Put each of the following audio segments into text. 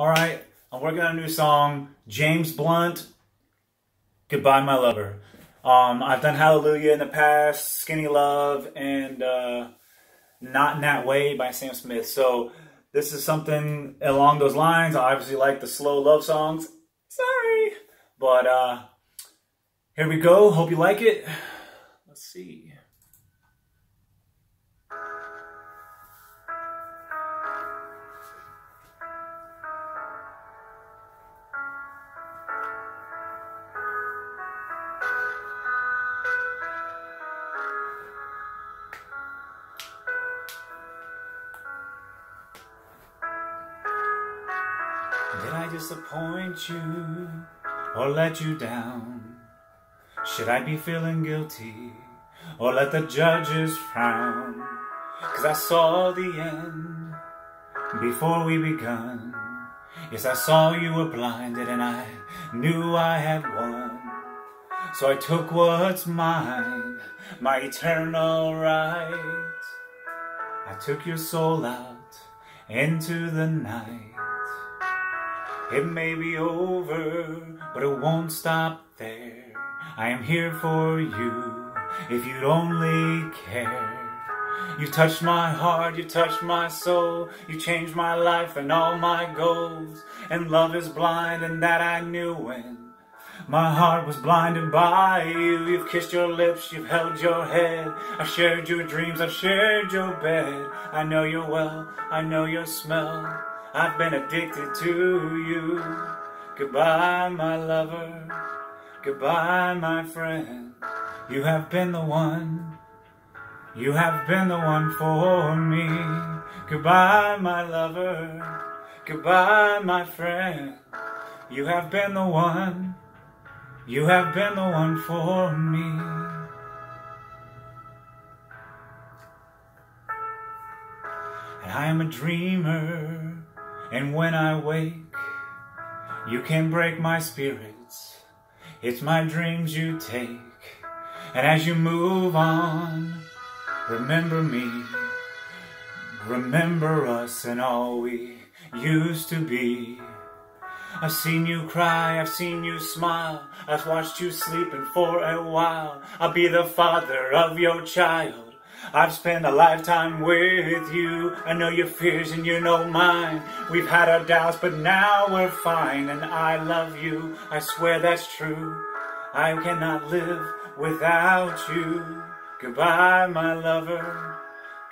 All right, I'm working on a new song. James Blunt, Goodbye My Lover. Um, I've done Hallelujah in the past, Skinny Love, and uh, Not in That Way by Sam Smith. So this is something along those lines. I obviously like the slow love songs. Sorry. But uh, here we go. Hope you like it. Let's see. Did I disappoint you or let you down? Should I be feeling guilty or let the judges frown? Cause I saw the end before we begun. Yes, I saw you were blinded and I knew I had won. So I took what's mine, my eternal right. I took your soul out into the night. It may be over, but it won't stop there. I am here for you, if you'd only care. You touched my heart, you touched my soul, you changed my life and all my goals. And love is blind, and that I knew when my heart was blinded by you. You've kissed your lips, you've held your head. I've shared your dreams, I've shared your bed. I know your well, I know your smell. I've been addicted to you. Goodbye, my lover. Goodbye, my friend. You have been the one. You have been the one for me. Goodbye, my lover. Goodbye, my friend. You have been the one. You have been the one for me. And I am a dreamer. And when I wake, you can break my spirits. It's my dreams you take. And as you move on, remember me. Remember us and all we used to be. I've seen you cry, I've seen you smile. I've watched you sleeping for a while. I'll be the father of your child. I've spent a lifetime with you. I know your fears and you know mine. We've had our doubts, but now we're fine. And I love you. I swear that's true. I cannot live without you. Goodbye, my lover.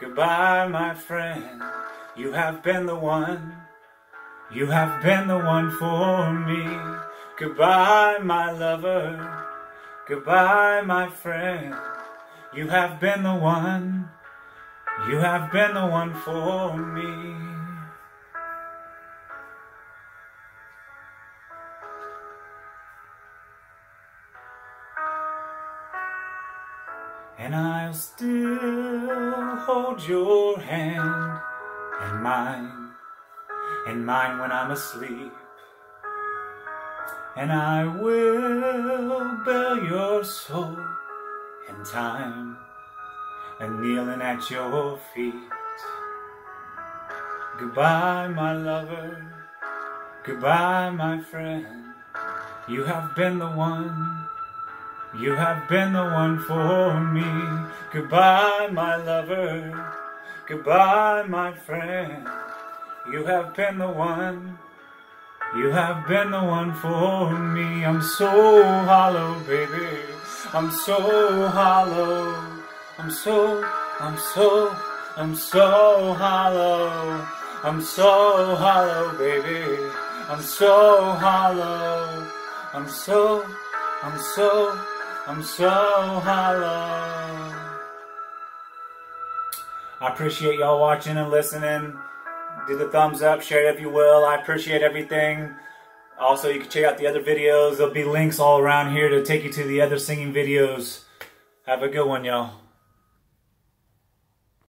Goodbye, my friend. You have been the one. You have been the one for me. Goodbye, my lover. Goodbye, my friend. You have been the one, you have been the one for me. And I'll still hold your hand and mine, and mine when I'm asleep. And I will bare your soul in time and kneeling at your feet. Goodbye, my lover. Goodbye, my friend. You have been the one. You have been the one for me. Goodbye, my lover. Goodbye, my friend. You have been the one. You have been the one for me. I'm so hollow, baby. I'm so hollow. I'm so, I'm so, I'm so hollow. I'm so hollow, baby. I'm so hollow. I'm so, I'm so, I'm so hollow. I appreciate y'all watching and listening. Do the thumbs up, share it if you will. I appreciate everything. Also, you can check out the other videos. There'll be links all around here to take you to the other singing videos. Have a good one, y'all.